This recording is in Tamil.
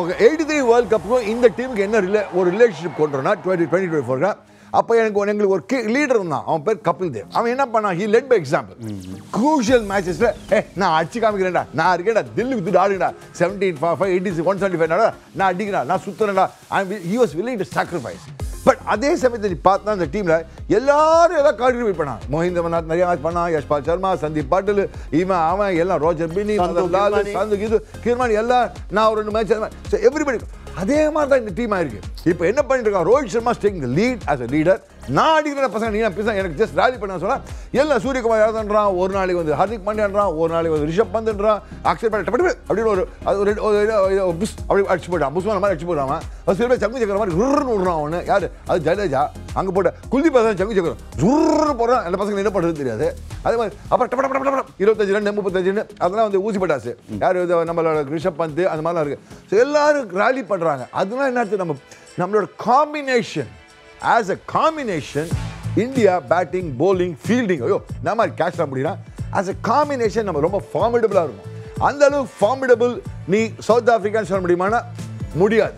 ஓகே எயிட்டி த்ரீ வேர்ல்ட் கப்புக்கும் இந்த டீமுக்கு என்ன ரிலே ஒரு ரிலேஷன்ஷிப் கொண்டுறோம்னா டுவெண்ட்டி டுவெண்ட்டி டுவெண்ட்டி ஃபோர் அப்போ எனக்கு எங்களுக்கு ஒரு லீடர் இருந்தான். அவன் பேர் கபில் தேவ். அவன் என்ன பண்ணான்? He led by example crucial மேட்சஸில் ஏ நான் அடிச்சு காமிக்கிறேன்டா. நான் இருக்கேன்டா. தில்லு வித்து ஆடுங்கடா. Seventeen five eighty one seventy five நான் அடிக்கிறேன் நான் சுத்துறேன்டா. He was willing to sacrifice but அதே சமயத்தில் நீ பார்த்தா அந்த டீம்ல எல்லாரும் எல்லாம் கான்ட்ரிபியூட் பண்ணான் மோஹிந்த மன்னாத் நிறைய மேட்ச் பண்ணான் யஷ்பால் சர்மா சந்தீப் பாட்டில் இவன் அவன் எல்லாம் ரோஜர் பினி சந்து இது கிர்மானி. எல்லாம் நான் ஒரு ரெண்டு மேட்ச் எவ்ரிபடி அதே மாதிரி தான் இந்த டீம் ஆயிருக்கு. இப்போ என்ன பண்ணிட்டு இருக்கான்? Rohit Sharma the lead as a leader நான் அடிக்கிற பசங்க நீ பேச எனக்கு ஜஸ்ட் ராலி பண்ண சொன்னால் எல்லாம் சூரியகுமார் யாதன்றான் ஒரு நாளைக்கு வந்து ஹர்திக் பாண்டியான்றான் ஒரு நாளைக்கு வந்து ரிஷப் பந்துன்றான் அக்ஷர் பட்டேல் அப்படின்னு ஒரு அது ஒரு ஒரு புஷ் அப்படி அடிச்சு போட்டான் புஷ்மான மாதிரி அடிச்சு போட்டான் அது சில பேர் சங்கு சக்கர மாதிரி ருன்னு விடுறான் ஒன்று யார்? அது ஜடேஜா. அங்கே போட்ட குல்தீப் தான் சங்கு சக்கரம். ஜுர்னு போடுறான். அந்த பசங்க என்ன பண்ணுறது தெரியாது. அதே மாதிரி அப்புறம் டப்பட டப்பட டப்பட இருபத்தஞ்சு ரெண்டு முப்பத்தஞ்சுன்னு அதெல்லாம் வந்து ஊசி பட்டாசு. யார் இது? நம்மளோட ரிஷப் பந்த் அந்த மாதிரிலாம் இருக்குது ஸோ எல்லோரும் ராலி பண்ணுறாங்க அதெல்லாம் என்ன நம்ம நம்மளோட combination as a combination India batting bowling fielding ஐயோ இந்த மாதிரி கேட்ச் அப்படின்னா ஆஸ் அ காம்பினேஷன் நம்ம ரொம்ப ஃபார்மிடபுளாக இருக்கும் அந்த அளவுக்கு ஃபார்மிடபுள் நீ சவுத் ஆஃப்ரிக்கான்னு சொல்ல முடியுமானா? முடியாது.